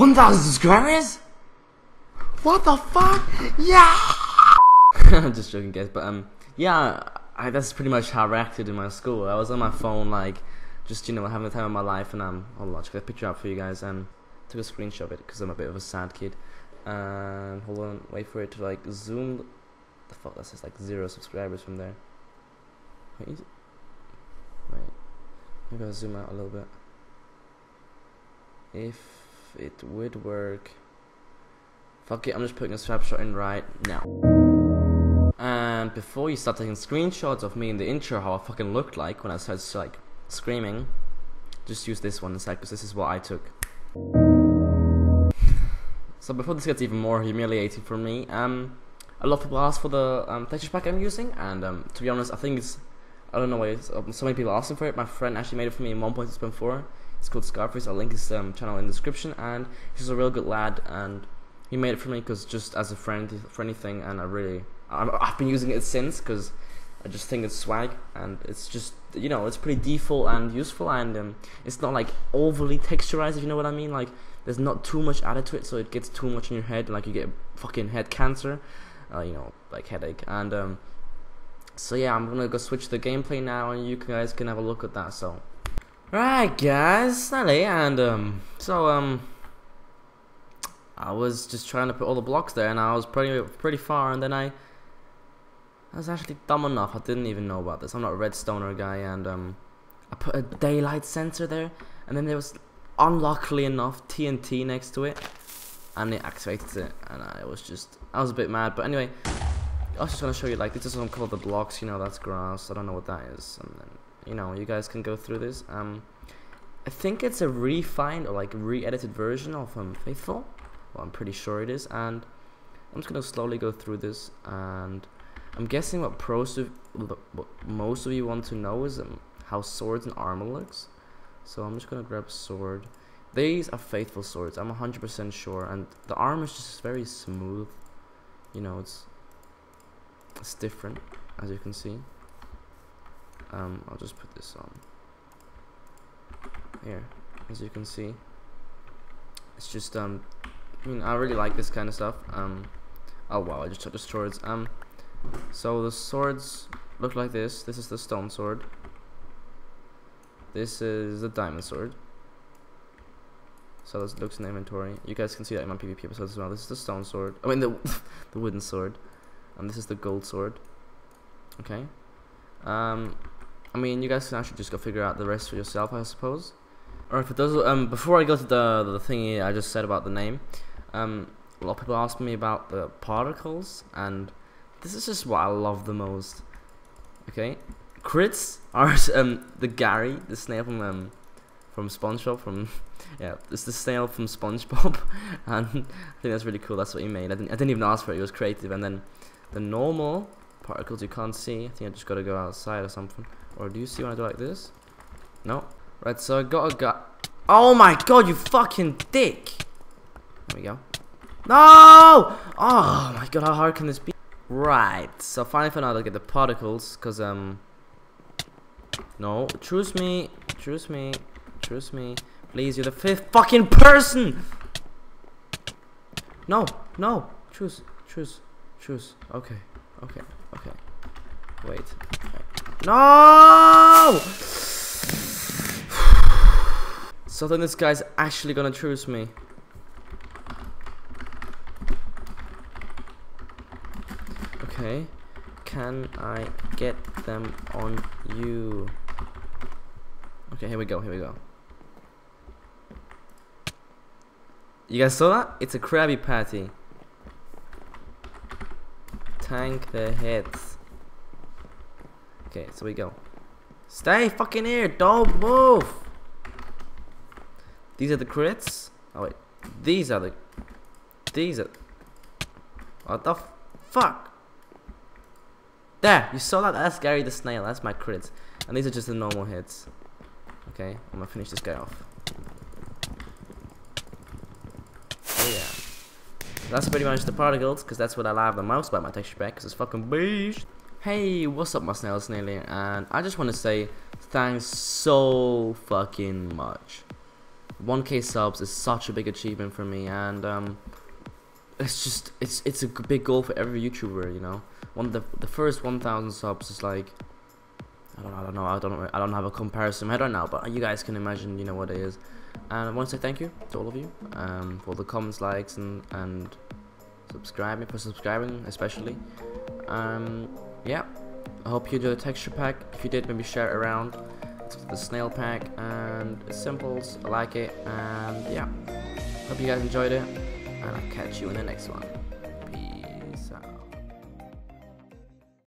1,000 subscribers? What the fuck? Yeah! I'm just joking, guys. But um, yeah, I, that's pretty much how I reacted in my school. I was on my phone, like, just you know, having the time of my life, and um, hold on, check that picture out for you guys, and took a screenshot of it because I'm a bit of a sad kid. And hold on, wait for it to like zoom. The fuck, that says like zero subscribers from there. Wait, wait. Maybe I'll zoom out a little bit. If it would work. Fuck it, I'm just putting a snapshot in right now. And before you start taking screenshots of me in the intro, how I fucking looked like when I started like screaming, just use this one instead, because this is what I took. So before this gets even more humiliating for me, um, a lot of people ask for the um, texture pack I'm using, and um, to be honest, I think it's I don't know why um, so many people asking for it. My friend actually made it for me in 1.6.4. It's called Scarface. I'll link his um, channel in the description, and he's a real good lad, and he made it for me because just as a friend, for anything. and I really I've been using it since because I just think it's swag, and it's just you know it's pretty default and useful, and um, it's not like overly texturized if you know what I mean. Like there's not too much added to it, so it gets too much in your head, like you get fucking head cancer, uh, you know, like headache, and um, so yeah, I'm gonna go switch the gameplay now, and you guys can have a look at that. So, right, guys, Sally, and um, so um. I was just trying to put all the blocks there, and I was pretty pretty far, and then I I was actually dumb enough. I didn't even know about this. I'm not a redstoner guy, and um, I put a daylight sensor there, and then there was unluckily enough TNT next to it, and it activated it, and I was just I was a bit mad. But anyway, I was just gonna show you like this is I'm called the blocks. You know that's grass. I don't know what that is, and then you know you guys can go through this. Um, I think it's a refined or like re-edited version of um Faithful. Well, I'm pretty sure it is, and I'm just gonna slowly go through this, and I'm guessing what pros of what most of you want to know is um, how swords and armor looks. So I'm just gonna grab a sword. These are faithful swords. I'm 100% sure, and the armor is just very smooth. You know, it's it's different as you can see. Um, I'll just put this on here, as you can see. It's just um I mean, I really like this kind of stuff. Um, oh wow, I just took the swords. Um, so the swords look like this. This is the stone sword. This is the diamond sword. So this looks in the inventory. You guys can see that in my PvP episodes as well. This is the stone sword. I mean the the wooden sword. And this is the gold sword. Okay. Um, I mean, you guys can actually just go figure out the rest for yourself, I suppose. Alright, for those um, before I go to the the thingy I just said about the name, um, a lot of people ask me about the particles, and this is just what I love the most. Okay, crits are um the Gary, the snail from um from SpongeBob from yeah, it's the snail from SpongeBob, and I think that's really cool. That's what he made. I didn't I didn't even ask for it. It was creative, and then the normal particles you can't see. I think I just gotta go outside or something. Or do you see when I do like this? No. Right, so I got a guy. Oh my god, you fucking dick! There we go. No! Oh my god, how hard can this be? Right, so finally found out to get the particles, because, um... No, choose me, choose me, choose me. Please, you're the fifth fucking person! No, no, choose, choose, choose. Okay, okay, okay. Wait. wait. No! So then this guy's actually gonna choose me. Okay. Can I get them on you? Okay, here we go, here we go. You guys saw that? It's a Krabby Patty. Tank the heads. Okay, so we go. Stay fucking here, don't move! These are the crits? Oh wait, these are the... These are... What the fuck? There, you saw that? That's Gary the Snail, that's my crits. And these are just the normal hits. Okay, I'm gonna finish this guy off. Oh yeah. That's pretty much the particles, because that's what I love the most about my texture pack, because it's fucking beast. Hey, what's up my snail snail and I just want to say thanks so fucking much. 1k subs is such a big achievement for me and um, it's just it's it's a big goal for every YouTuber you know? One of the the first 1000 subs is like I don't, I don't know I don't know I don't have a comparison in my head right now but you guys can imagine you know what it is. And I want to say thank you to all of you um, for the comments likes and and subscribing for subscribing especially. Um, yeah I hope you enjoyed the texture pack. If you did maybe share it around it's the snail pack and it's simple I like it and yeah. Hope you guys enjoyed it and I'll catch you in the next one